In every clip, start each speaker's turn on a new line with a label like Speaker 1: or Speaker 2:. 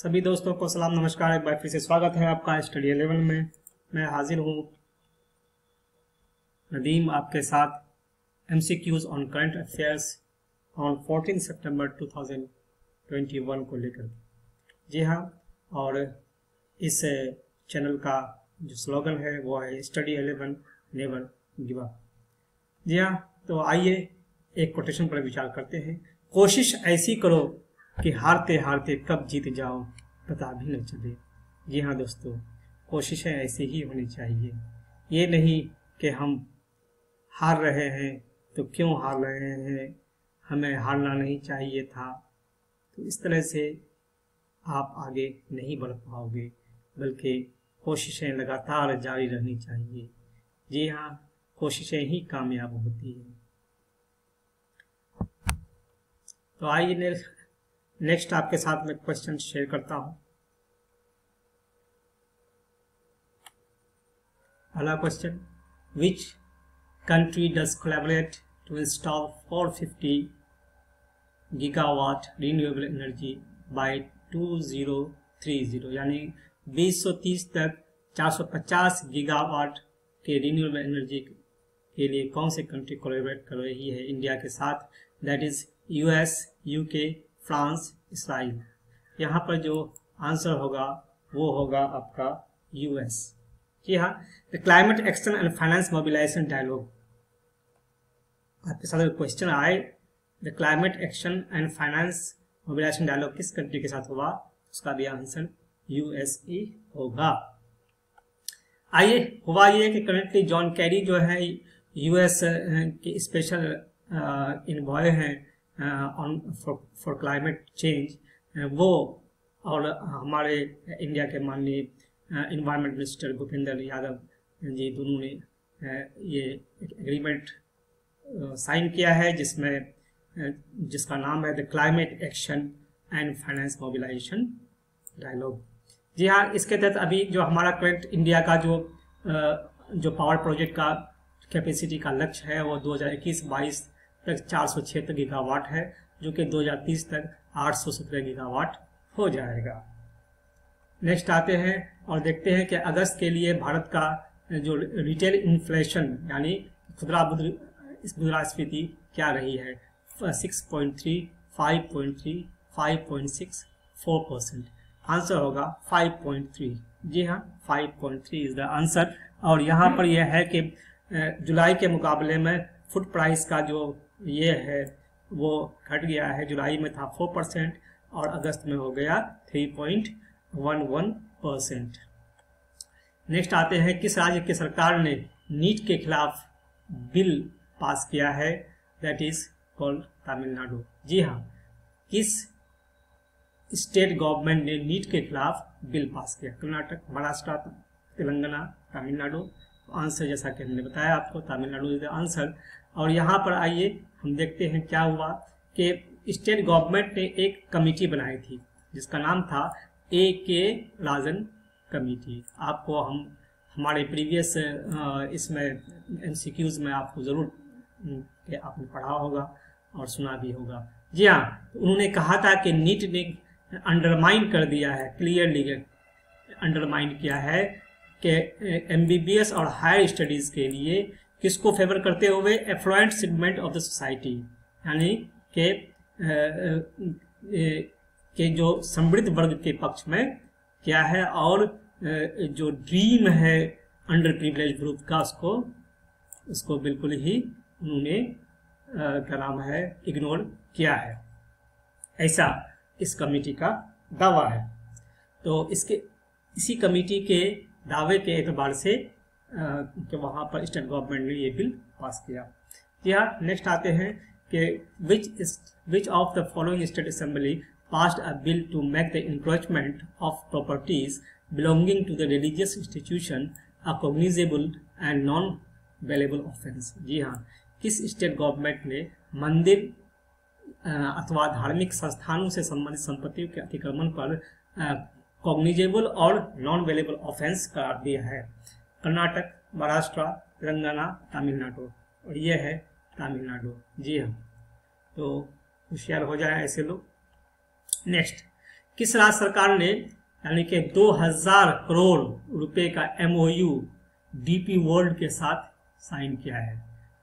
Speaker 1: सभी दोस्तों को सलाम, नमस्कार, एक बार फिर से स्वागत है आपका स्टडी एलेवन में। मैं हाजिर हूँ नदीम, आपके साथ M C Qs on current affairs on 14 सितंबर 2021 को लेकर। जी हाँ और इस चैनल का जो स्लोगन है, वो है स्टडी एलेवन नेवर गिव जी हाँ तो आइए एक कोटेशन पर विचार करते हैं। कोशिश ऐसी करो कि हारते हारते कब जीत जाओ पता भी न चले। जी हाँ दोस्तों, कोशिशें ऐसी ही होनी चाहिए। ये नहीं कि हम हार रहे हैं तो क्यों हार रहे हैं? हमें हारना नहीं चाहिए था। तो इस तरह से आप आगे नहीं बढ़ पाओगे, बल्कि कोशिशें लगातार जारी रहनी चाहिए। जी हाँ कोशिशें ही कामयाब होती हैं। तो आइए नेक्स्ट आपके साथ में क्वेश्चन शेयर करता हूँ। पहला question which country does collaborate to install 450 gigawatt renewable energy by 2030 यानी 2030 तक 450 गीगावाट के रिन्यूएबल एनर्जी के लिए कौन से कंट्री कोलैबोरेट कर रही है? इंडिया के साथ that is US UK France, Israel. यहाँ पर जो आंसर होगा, वो होगा आपका यूएस जी हाँ the climate action and finance mobilisation dialogue आपके साथ क्वेश्चन आए the climate action and finance mobilisation dialogue किस कंट्री के साथ हुआ, उसका भी आंसर यूएसए होगा। आइए, हुआ ये कि करंटली जॉन कैरी जो है यूएस के स्पेशल इन्वॉय हैं ऑन फॉर क्लाइमेट चेंज वो और हमारे इंडिया के माननीय इन्वायरमेंट मिनिस्टर भूपेंद्र यादव जी दोनों ने uh, ये एग्रीमेंट साइन uh, किया है जिसमें uh, जिसका नाम है the climate action and finance mobilisation dialogue जी हाँ इसके तहत अभी जो हमारा करंट इंडिया का जो जो पावर प्रोजेक्ट का कैपेसिटी का लक्ष्य है वो 2021-22 तक चार सौ छिहत्तर गीगावाट है जो कि 2030 तक आठ सौ सत्रह गीगावाट हो जाएगा। नेक्स्ट आते हैं और देखते हैं कि अगस्त के लिए भारत का जो रिटेल इन्फ्लेशन यानी खुदरा मुद्रास्फीति क्या रही है? 6.3, 5.3, 5.6, 4 परसेंट आंसर होगा 5.3 जी हाँ 5.3 इज़ द आंसर और यहाँ पर यह है कि जुलाई के मुकाबले में फ़ूड प्राइस का जो ये है, वो घट गया है, जुलाई में था फोर परसेंट और अगस्त में हो गया three point one one percent next आते हैं, किस राज्य की सरकार ने नीट के खिलाफ बिल पास किया है? That is called Tamil Nadu. जी हाँ किस स्टेट गवर्नमेंट ने नीट के खिलाफ बिल पास किया? कर्नाटक, महाराष्ट्र, तेलंगाना, तमिलनाडु। आंसर जैसा कि हमने बताया आपको, तमिलनाडु इज़ द आंसर और यहाँ पर आइए हम देखते हैं क्या हुआ कि स्टेट गवर्नमेंट ने एक कमेटी बनाई थी, जिसका नाम था ए के राजन कमेटी। आपको हम, हमारे प्रीवियस इसमें एम में आपको ज़रूर आपने पढ़ा होगा और सुना भी होगा। जी हाँ उन्होंने कहा था कि नीट ने अंडरमाइन कर दिया है क्लियरली अंडरमाइन किया है कि एमबीबीएस और हायर स्टडीज़ के लिए किसको फेवर करते हुए affluent segment of the society यानी के के जो समृद्ध वर्ग के पक्ष में क्या है और जो ड्रीम है अंडर प्रिविलेज ग्रुप का, उसको उसको बिल्कुल ही उन्होंने क्या नाम है इग्नोर किया है। ऐसा इस कमेटी का दावा है। तो इसके, इसी कमेटी के दावे के एतबार से कि वहाँ पर स्टेट गवर्नमेंट ने ये बिल पास किया। हाँ नेक्स्ट आते हैं कि which which of the following state assembly passed a bill to make the encroachment of properties belonging to the religious institution a cognizable and non bailable offence जी हाँ किस state government ने मंदिर अथवा धार्मिक संस्थानों से संबंधित संपत्तियों के अतिक्रमण पर कॉग्निजेबल और नॉन वेलेबल ऑफेंस करार दिया है? कर्नाटक, महाराष्ट्र, तेलंगाना, तमिलनाडु। और ये है तमिलनाडु। जी हाँ। तो होशियार हो जाए ऐसे लोग। नेक्स्ट किस राज्य सरकार ने यानी कि 2000 करोड़ रुपए का एमओयू डीपी वर्ल्ड के साथ साइन किया है।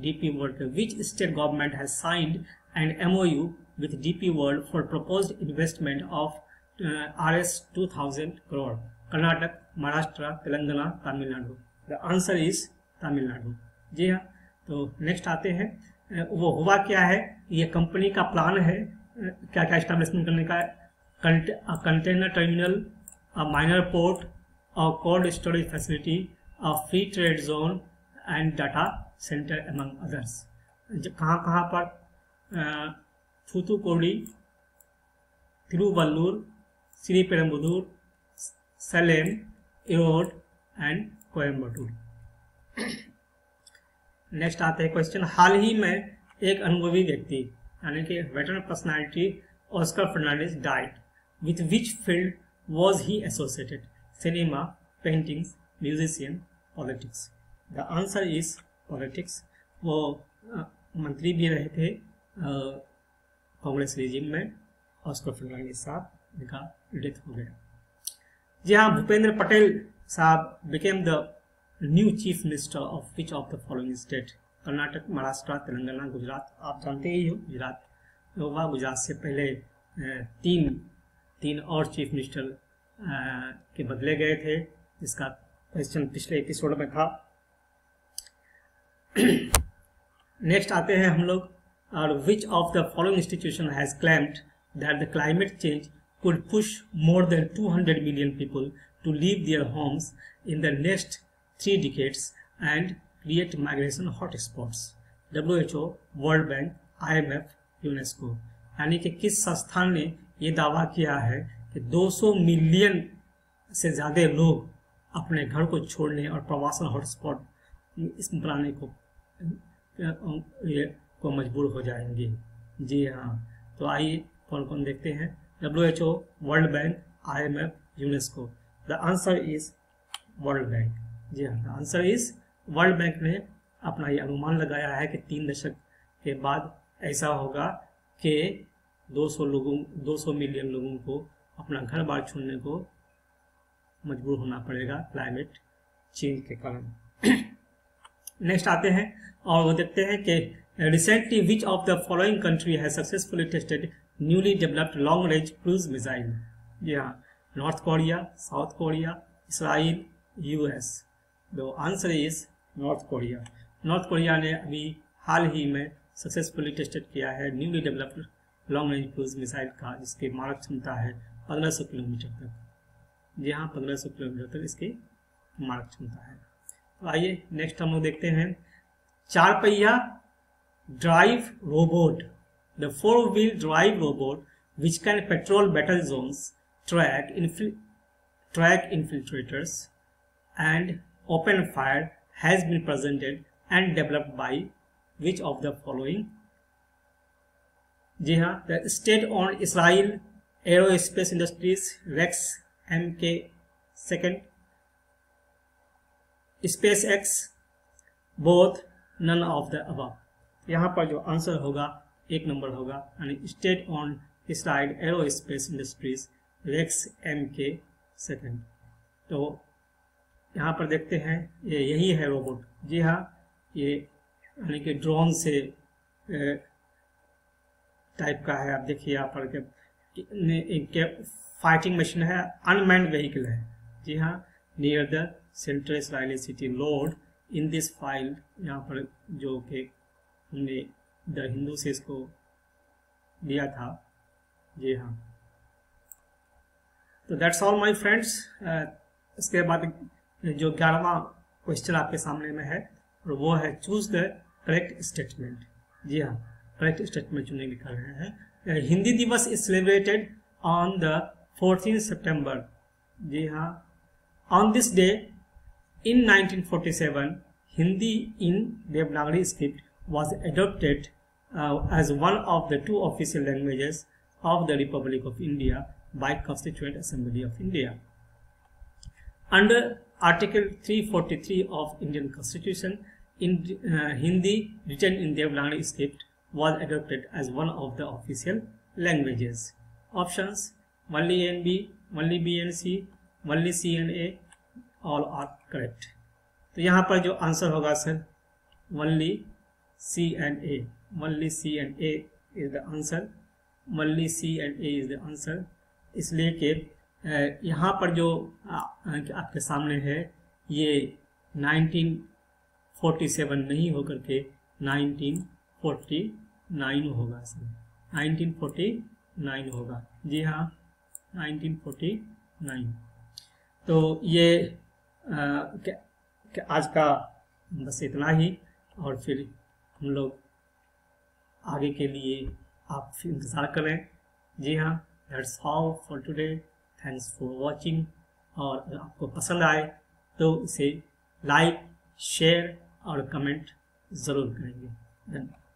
Speaker 1: DP World which state government has signed and MOU with DP World for proposed investment of R S two crore Karnataka Maharashtra, Telangana, Tamil Nadu. The answer is Tamil Nadu. जी हाँ तो next आते हैं। वो हुआ क्या है? ये company का प्लान है। क्या क्या स्टैब्लिशमेंट करने का? कंटेनर टर्मिनल माइनर पोर्ट और कोल्ड स्टोरेज फैसिलिटी और free trade zone and data centre among others कहाँ कहाँ पर? Thoothukudi, Tiruvallur, Sriperumbudur Salem Erode and Coimbatore next आते हैं क्वेश्चन हाल ही में एक अनुभवी व्यक्ति, यानी कि veteran personality Oscar Fernandes diet with which field was he associated cinema paintings musician politics the answer is politics वो मंत्री भी रहे थे कांग्रेस रिजिम में ऑस्कर फर्नांडिस साहब इनका डेथ हो गया। जी हाँ भूपेंद्र पटेल साहब became the new chief minister of which of the following state Karnataka, Maharashtra, Telangana, Gujarat. आप जानते ही हो, गुजरात हुआ गुजरात से पहले तीन तीन और चीफ मिनिस्टर के बदले गए थे, जिसका क्वेश्चन पिछले एपिसोड में था। नेक्स्ट आते हैं हम लोग। और which of the following institution has claimed that the climate change could push more than 200 million people to leave their homes in the next three decades and create migration hotspots. WHO, World Bank, IMF, UNESCO यानी कि किस संस्थान ने ये दावा किया है कि 200 मिलियन से ज़्यादा लोग अपने घर को छोड़ने और प्रवासन हॉटस्पॉट इस बनाने को ये को मजबूर हो जाएँगे जी हाँ तो आइए कौन कौन देखते हैं WHO, World Bank, IMF, UNESCO. The answer is World Bank. जी हाँ आंसर इज़ वर्ल्ड बैंक ने अपना ये अनुमान लगाया है कि तीन दशक के बाद ऐसा होगा कि 200 लोगों 200 मिलियन लोगों को अपना घर बार छोड़ने को मजबूर होना पड़ेगा क्लाइमेट चेंज के कारण नेक्स्ट आते हैं और वो देखते हैं कि recently which of the following country है successfully tested newly developed long range cruise missile जी हाँ North Korea South Korea Israel US दो answer is North Korea North Korea ने अभी हाल ही में सक्सेसफुली टेस्टेड किया है newly developed long range cruise missile का, जिसकी मारक क्षमता है 1500 किलोमीटर तक। जी हाँ 1500 किलोमीटर तक इसकी मारक क्षमता है। तो आइए नेक्स्ट हम लोग देखते हैं। चार पहिया drive robot The four-wheel drive robot, which can patrol battle zones, track, infil track infiltrators, and open fire, has been presented and developed by which of the following? जी हाँ the state on Israel Aerospace Industries Rex M K second SpaceX both none of the अब यहाँ पर जो answer होगा एक number होगा। यानी state on Israel aerospace industries racks एम के सेकेंड तो यहाँ पर देखते हैं, ये यही है रोबोट जी हाँ ये यानी कि ड्रोन से टाइप का है। आप देखिए यहाँ पर फाइटिंग मशीन है अनमैंड व्हीकल है। जी हाँ near the central Israeli city load in this file यहाँ पर जो कि हमने द हिंदू से इसको लिया था। जी हाँ। तो दैट्स ऑल माय फ्रेंड्स इसके बाद जो ग्यारहवा क्वेश्चन आपके सामने में है, और वो है चूज़ द करेक्ट स्टेटमेंट जी हाँ करेक्ट स्टेटमेंट चुनने निकल रहे हैं। Hindi Diwas is celebrated on the fourteen September जी हाँ। On this day in 1947 Hindi in Devanagari script was adopted uh, as one of the two official languages of the Republic of India by Constituent Assembly of India. Under Article 343 of Indian Constitution, in, uh, Hindi written in Devanagari script was adopted as one of the official languages. Options only A and B only B and C only C and A all are correct तो यहाँ पर जो answer होगा sir only C and A only C and A is the answer. Only C and A is the answer. इसलिए कि यहाँ पर जो आपके सामने है ये 1947 नहीं होकर के 1949 होगा सर। 1949 होगा। जी हाँ 1949 तो ये आ, आज का बस इतना ही और फिर हम लोग आगे के लिए आप इंतज़ार करें। जी हाँ that's how for today thanks for watching और अगर आपको पसंद आए तो इसे लाइक शेयर और कमेंट ज़रूर करेंगे। धन्यवाद।